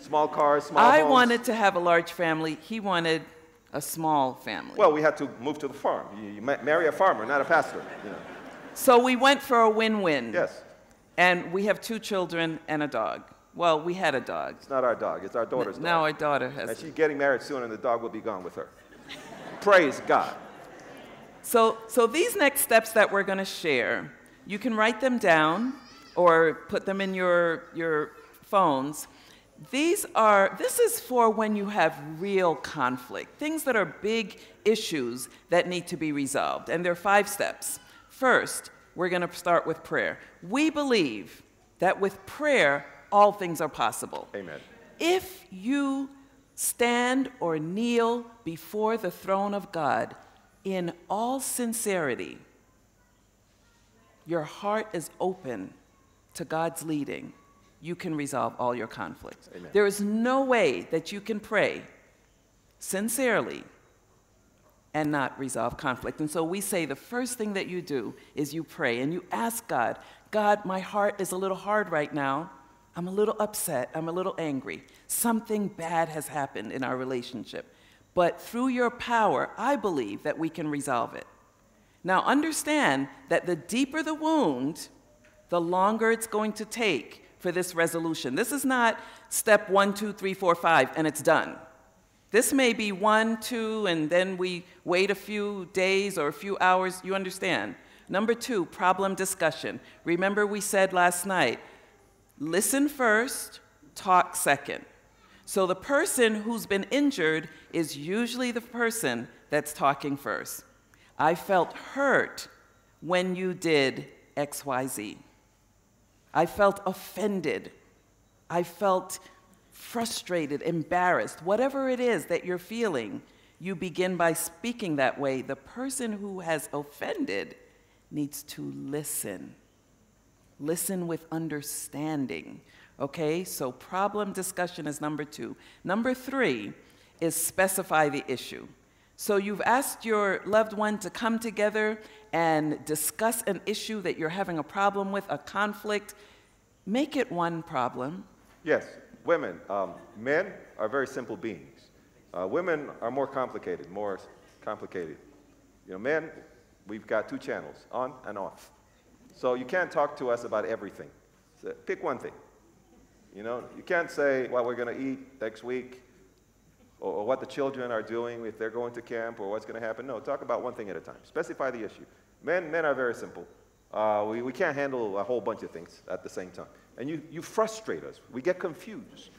small cars, small homes. I homes. wanted to have a large family. He wanted a small family. Well, we had to move to the farm. You, you marry a farmer, not a pastor. You know. So we went for a win-win. Yes, And we have two children and a dog. Well, we had a dog. it's not our dog. It's our daughter's dog. Now our daughter has. and she's getting married soon, and the dog will be gone with her. Praise God. So, so these next steps that we're going to share, you can write them down or put them in your, your phones. These are, this is for when you have real conflict, things that are big issues that need to be resolved. And there are five steps. First, we're going to start with prayer. We believe that with prayer, all things are possible. Amen. If you stand or kneel before the throne of God in all sincerity, your heart is open to God's leading, you can resolve all your conflicts. Amen. There is no way that you can pray sincerely and not resolve conflict. And so we say the first thing that you do is you pray and you ask God, God, my heart is a little hard right now. I'm a little upset. I'm a little angry. Something bad has happened in our relationship. But through your power, I believe that we can resolve it. Now, understand that the deeper the wound, the longer it's going to take for this resolution. This is not step one, two, three, four, five, and it's done. This may be one, two, and then we wait a few days or a few hours. You understand? Number two, problem discussion. Remember, we said last night listen first, talk second. So the person who's been injured is usually the person that's talking first. I felt hurt when you did XYZ. I felt offended. I felt frustrated, embarrassed. Whatever it is that you're feeling, you begin by speaking that way. The person who has offended needs to listen. Listen with understanding. Okay, so problem discussion is number two. Number three is specify the issue. So you've asked your loved one to come together and discuss an issue that you're having a problem with, a conflict. Make it one problem. Yes, women. Um, men are very simple beings. Uh, women are more complicated, more complicated. You know, men, we've got two channels, on and off. So you can't talk to us about everything. So pick one thing. You know, you can't say what we're going to eat next week or, or what the children are doing if they're going to camp or what's going to happen. No, talk about one thing at a time. Specify the issue. Men, men are very simple. Uh, we, we can't handle a whole bunch of things at the same time. And you, you frustrate us. We get confused.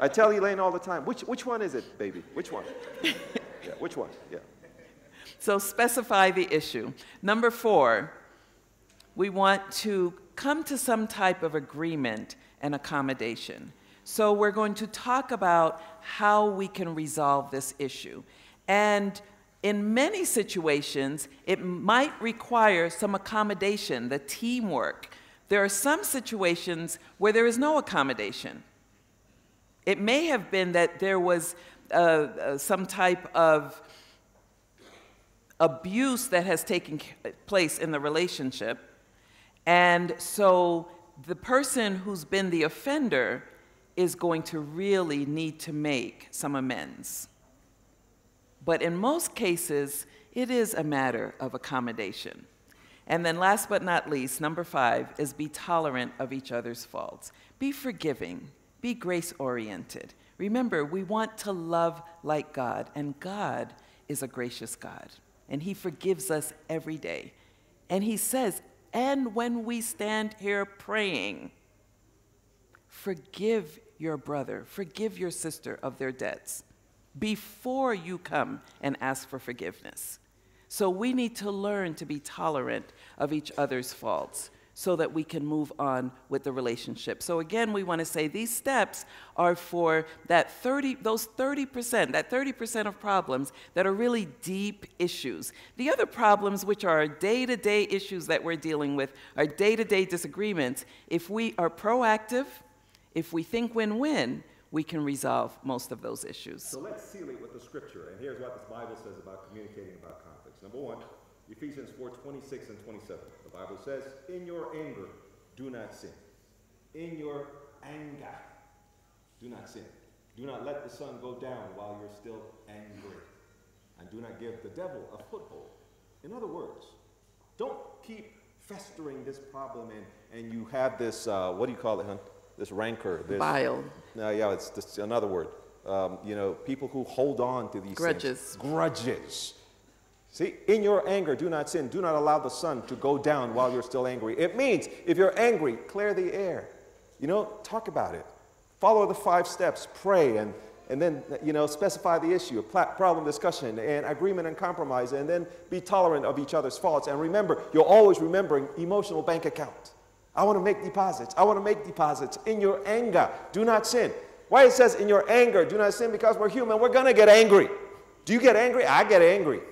I tell Elaine all the time, which, which one is it, baby? Which one? yeah, which one? Yeah. So specify the issue. Number four, we want to come to some type of agreement and accommodation. So we're going to talk about how we can resolve this issue. And in many situations, it might require some accommodation, the teamwork. There are some situations where there is no accommodation. It may have been that there was uh, uh, some type of abuse that has taken place in the relationship. And so the person who's been the offender is going to really need to make some amends. But in most cases, it is a matter of accommodation. And then, last but not least, number five is be tolerant of each other's faults. Be forgiving, be grace oriented. Remember, we want to love like God, and God is a gracious God, and He forgives us every day. And He says, and when we stand here praying, forgive your brother, forgive your sister of their debts before you come and ask for forgiveness. So we need to learn to be tolerant of each other's faults so that we can move on with the relationship. So again, we want to say these steps are for that 30 those 30%, that 30% of problems that are really deep issues. The other problems which are day-to-day issues that we're dealing with are day-to-day disagreements. If we are proactive, if we think win-win, we can resolve most of those issues. So let's seal it with the scripture. And here's what the Bible says about communicating about conflicts. Number one, Ephesians 4 26 and 27. The Bible says, In your anger, do not sin. In your anger, do not sin. Do not let the sun go down while you're still angry. And do not give the devil a foothold. In other words, don't keep festering this problem and, and you have this, uh, what do you call it, hon? This rancor. This, Bile. No, yeah, it's just another word. Um, you know, people who hold on to these Grudges. things. Grudges. See, in your anger, do not sin. Do not allow the sun to go down while you're still angry. It means if you're angry, clear the air. You know, talk about it. Follow the five steps, pray, and, and then, you know, specify the issue, problem discussion, and agreement and compromise, and then be tolerant of each other's faults. And remember, you're always remembering emotional bank account. I want to make deposits. I want to make deposits. In your anger, do not sin. Why it says in your anger, do not sin? Because we're human. We're going to get angry. Do you get angry? I get angry.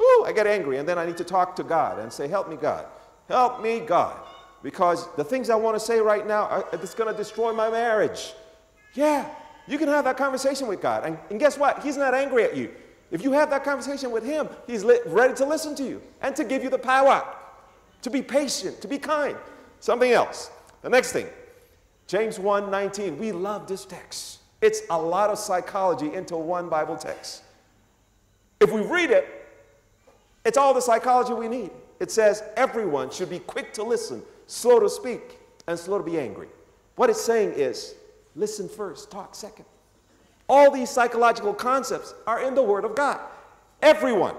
Ooh, I get angry. And then I need to talk to God and say, Help me, God. Help me, God. Because the things I want to say right now, are, it's going to destroy my marriage. Yeah, you can have that conversation with God. And, and guess what? He's not angry at you. If you have that conversation with Him, He's li- ready to listen to you and to give you the power to be patient, to be kind. Something else. The next thing, James 1 19. We love this text. It's a lot of psychology into one Bible text. If we read it, it's all the psychology we need. It says everyone should be quick to listen, slow to speak, and slow to be angry. What it's saying is listen first, talk second. All these psychological concepts are in the Word of God. Everyone.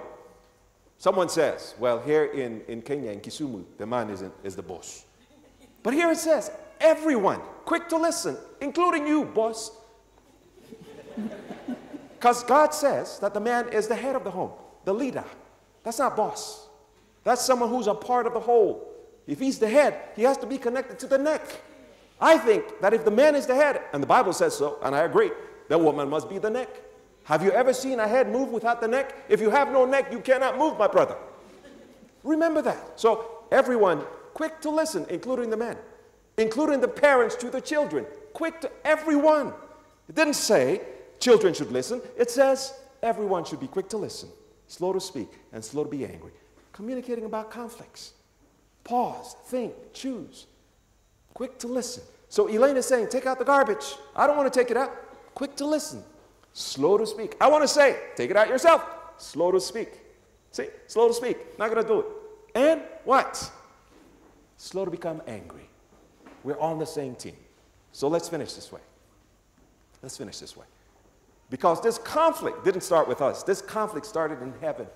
Someone says, well, here in, in Kenya, in Kisumu, the man is, in, is the boss. But here it says, everyone, quick to listen, including you, boss. [laughs] Because God says that the man is the head of the home, the leader. That's not boss. That's someone who's a part of the whole. If he's the head, he has to be connected to the neck. I think that if the man is the head, and the Bible says so, and I agree, the woman must be the neck. Have you ever seen a head move without the neck? If you have no neck, you cannot move, my brother. Remember that. So, everyone, quick to listen, including the men, including the parents to the children, quick to everyone. It didn't say children should listen, it says everyone should be quick to listen slow to speak, and slow to be angry. Communicating about conflicts. Pause, think, choose. Quick to listen. So Elaine is saying, take out the garbage. I don't want to take it out. Quick to listen. Slow to speak. I want to say, take it out yourself. Slow to speak. See, slow to speak. Not going to do it. And what? Slow to become angry. We're on the same team. So let's finish this way. Let's finish this way. Because this conflict didn't start with us. This conflict started in heaven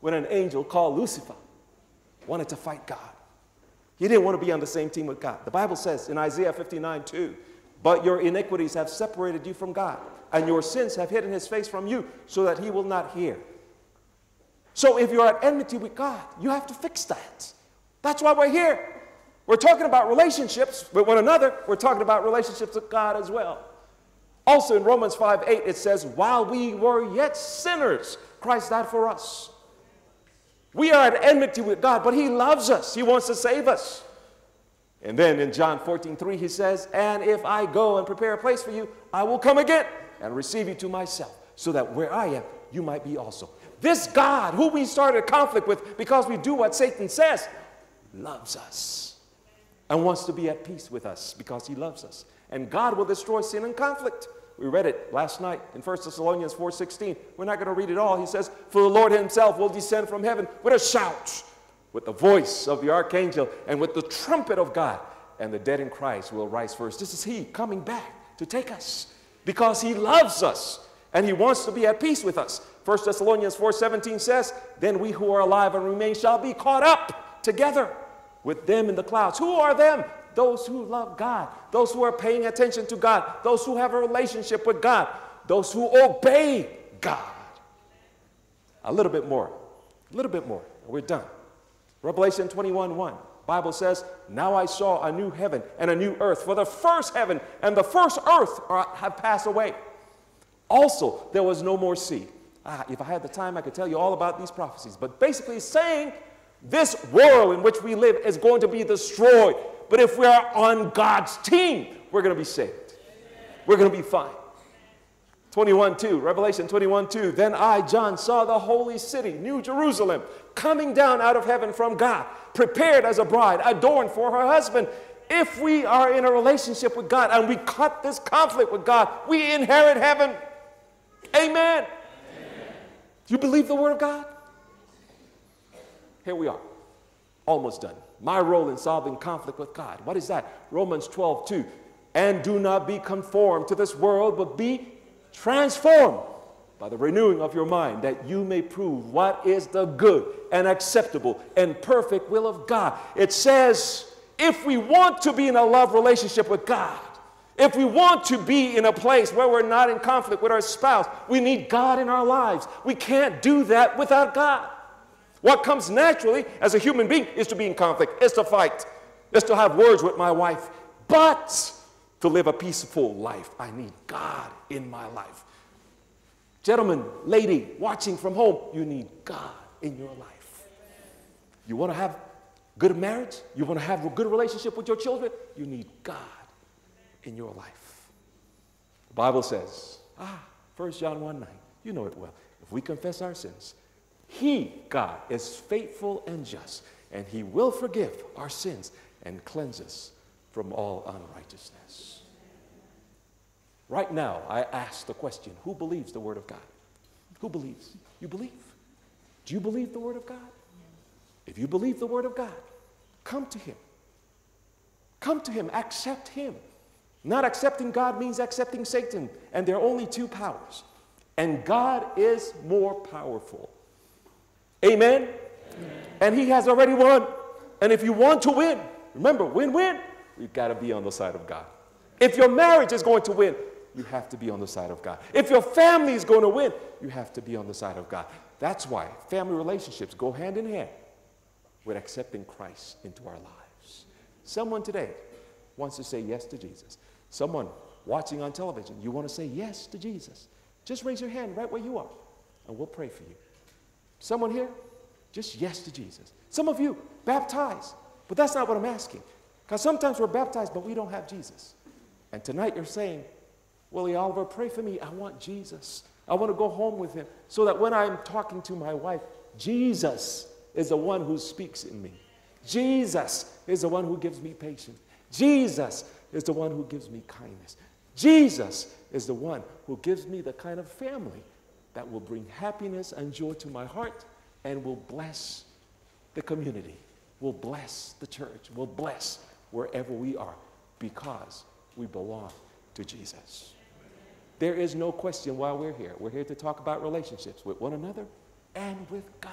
when an angel called Lucifer wanted to fight God. He didn't want to be on the same team with God. The Bible says in Isaiah 59 2, but your iniquities have separated you from God, and your sins have hidden his face from you, so that he will not hear. So if you're at enmity with God, you have to fix that. That's why we're here. We're talking about relationships with one another, we're talking about relationships with God as well. Also in Romans 5 8, it says, While we were yet sinners, Christ died for us. We are at enmity with God, but He loves us. He wants to save us. And then in John 14 3, He says, And if I go and prepare a place for you, I will come again and receive you to myself, so that where I am, you might be also. This God, who we started a conflict with because we do what Satan says, loves us. and wants to be at peace with us because he loves us. And God will destroy sin and conflict. We read it last night in 1 Thessalonians 4:16. We're not going to read it all. He says, "For the Lord himself will descend from heaven with a shout, with the voice of the archangel, and with the trumpet of God, and the dead in Christ will rise first." This is he coming back to take us because he loves us and he wants to be at peace with us. 1 Thessalonians 4:17 says, "Then we who are alive and remain shall be caught up together with them in the clouds." Who are them? Those who love God, those who are paying attention to God, those who have a relationship with God, those who obey God. A little bit more. A little bit more. And we're done. Revelation 21 1. Bible says, Now I saw a new heaven and a new earth, for the first heaven and the first earth are, have passed away. Also, there was no more sea. Ah, if I had the time, I could tell you all about these prophecies. But basically, saying this world in which we live is going to be destroyed. But if we are on God's team, we're going to be saved. We're going to be fine. 21 2, Revelation 21 2. Then I, John, saw the holy city, New Jerusalem, coming down out of heaven from God, prepared as a bride, adorned for her husband. If we are in a relationship with God and we cut this conflict with God, we inherit heaven. Amen. Amen. Do you believe the word of God? Here we are, almost done. My role in solving conflict with God. What is that? Romans 12, 2. And do not be conformed to this world, but be transformed by the renewing of your mind, that you may prove what is the good and acceptable and perfect will of God. It says, if we want to be in a love relationship with God, if we want to be in a place where we're not in conflict with our spouse, we need God in our lives. We can't do that without God. What comes naturally as a human being is to be in conflict, is to fight, is to have words with my wife. But to live a peaceful life, I need God in my life. Gentlemen, lady, watching from home, you need God in your life. You want to have good marriage? You want to have a good relationship with your children? You need God in your life. The Bible says, ah, 1 John 1 9, you know it well. If we confess our sins, He, God, is faithful and just, and He will forgive our sins and cleanse us from all unrighteousness. Right now, I ask the question who believes the Word of God? Who believes? You believe? Do you believe the Word of God? If you believe the Word of God, come to Him. Come to Him, accept Him. Not accepting God means accepting Satan, and there are only two powers. And God is more powerful. Amen? Amen? And He has already won. And if you want to win, remember, win win, you've got to be on the side of God. If your marriage is going to win, you have to be on the side of God. If your family is going to win, you have to be on the side of God. That's why family relationships go hand in hand with accepting Christ into our lives. Someone today wants to say yes to Jesus. Someone watching on television, you want to say yes to Jesus. Just raise your hand right where you are, and we'll pray for you. Someone here, just yes to Jesus. Some of you, baptized, but that's not what I'm asking. Because sometimes we're baptized, but we don't have Jesus. And tonight you're saying, Willie Oliver, pray for me. I want Jesus. I want to go home with him so that when I'm talking to my wife, Jesus is the one who speaks in me. Jesus is the one who gives me patience. Jesus is the one who gives me kindness. Jesus is the one who gives me the kind of family that will bring happiness and joy to my heart and will bless the community, will bless the church, will bless wherever we are because we belong to Jesus. There is no question why we're here. We're here to talk about relationships with one another and with God.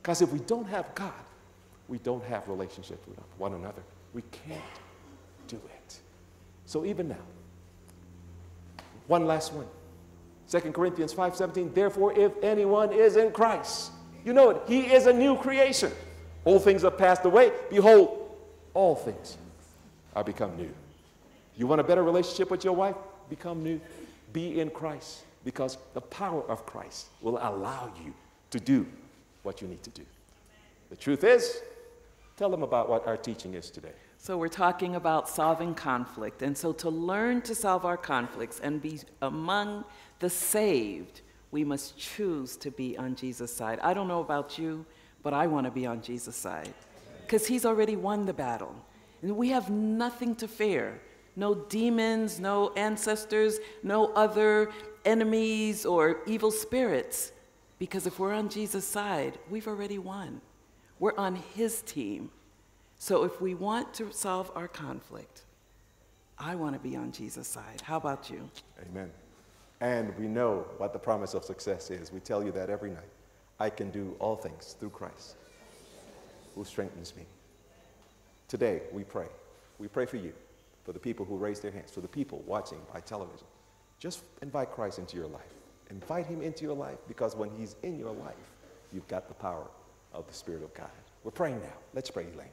Because if we don't have God, we don't have relationships with one another. We can't do it. So even now, one last one. 2 Corinthians 5:17, therefore if anyone is in Christ, you know it, he is a new creation. Old things have passed away. Behold, all things are become new. You want a better relationship with your wife? Become new. Be in Christ because the power of Christ will allow you to do what you need to do. The truth is, tell them about what our teaching is today. So, we're talking about solving conflict. And so, to learn to solve our conflicts and be among the saved, we must choose to be on Jesus' side. I don't know about you, but I want to be on Jesus' side because he's already won the battle. And we have nothing to fear no demons, no ancestors, no other enemies or evil spirits. Because if we're on Jesus' side, we've already won. We're on his team. So if we want to solve our conflict, I want to be on Jesus' side. How about you? Amen. And we know what the promise of success is. We tell you that every night. I can do all things through Christ who strengthens me. Today, we pray. We pray for you, for the people who raise their hands, for the people watching by television. Just invite Christ into your life. Invite him into your life because when he's in your life, you've got the power of the Spirit of God. We're praying now. Let's pray, Elaine.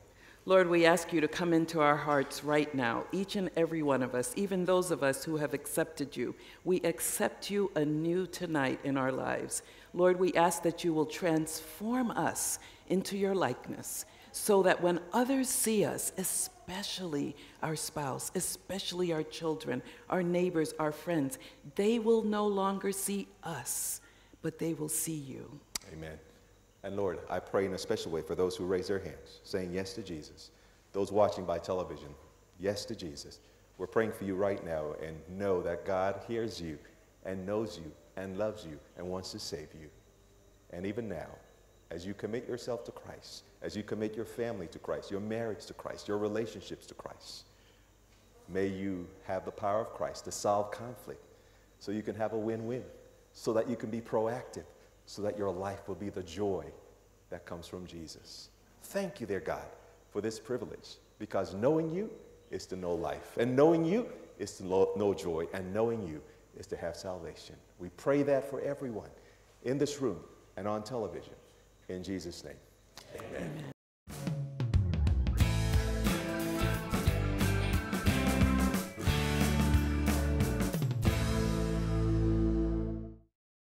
Lord, we ask you to come into our hearts right now, each and every one of us, even those of us who have accepted you. We accept you anew tonight in our lives. Lord, we ask that you will transform us into your likeness so that when others see us, especially our spouse, especially our children, our neighbors, our friends, they will no longer see us, but they will see you. Amen. And Lord, I pray in a special way for those who raise their hands, saying yes to Jesus. Those watching by television, yes to Jesus. We're praying for you right now and know that God hears you and knows you and loves you and wants to save you. And even now, as you commit yourself to Christ, as you commit your family to Christ, your marriage to Christ, your relationships to Christ, may you have the power of Christ to solve conflict so you can have a win win, so that you can be proactive, so that your life will be the joy that comes from Jesus. Thank you, dear God, for this privilege because knowing you is to know life, and knowing you is to know, joy, and knowing you is to have salvation. We pray that for everyone in this room and on television. In Jesus' name, amen. amen.